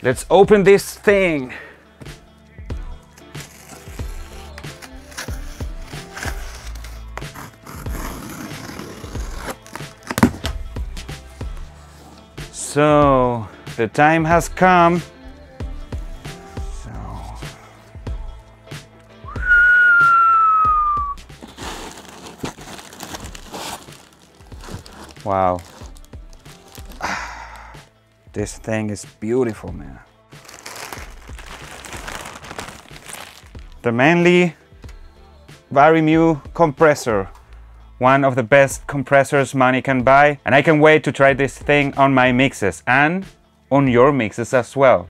Let's open this thing. So, the time has come. Wow. This thing is beautiful, man. The Manley Varimu compressor. One of the best compressors money can buy. And I can wait to try this thing on my mixes and on your mixes as well.